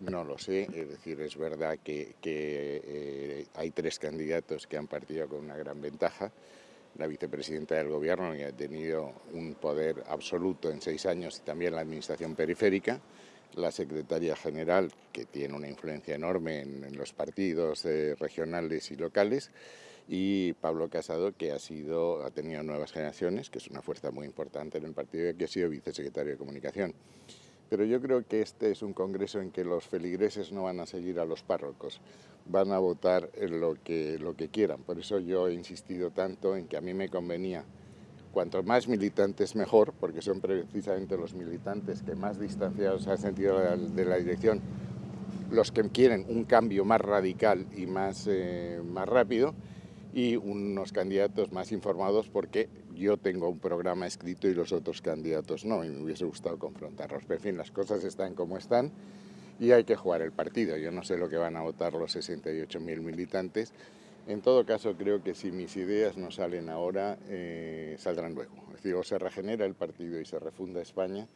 No lo sé, es decir, es verdad que, eh, hay tres candidatos que han partido con una gran ventaja. La vicepresidenta del Gobierno, que ha tenido un poder absoluto en seis años, y también la Administración periférica. La secretaria general, que tiene una influencia enorme en, los partidos eh, regionales y locales y Pablo Casado, que ha, sido, ha tenido nuevas generaciones, que es una fuerza muy importante en el partido y que ha sido vicesecretario de Comunicación. Pero yo creo que este es un congreso en que los feligreses no van a seguir a los párrocos, van a votar lo que, lo que quieran. Por eso yo he insistido tanto en que a mí me convenía, cuanto más militantes mejor, porque son precisamente los militantes que más distanciados han sentido de la dirección, los que quieren un cambio más radical y más, eh, más rápido, y unos candidatos más informados porque yo tengo un programa escrito y los otros candidatos no, y me hubiese gustado confrontarlos. Pero en fin, las cosas están como están y hay que jugar el partido. Yo no sé lo que van a votar los 68.000 militantes. En todo caso, creo que si mis ideas no salen ahora, eh, saldrán luego. Es decir, o se regenera el partido y se refunda España,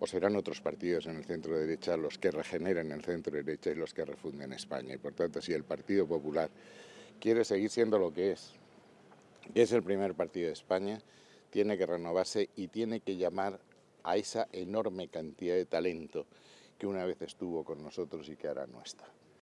o serán otros partidos en el centro derecha los que regeneren el centro derecha y los que refunden España. Y por tanto, si el Partido Popular quiere seguir siendo lo que es. Es el primer partido de España, tiene que renovarse y tiene que llamar a esa enorme cantidad de talento que una vez estuvo con nosotros y que ahora no está.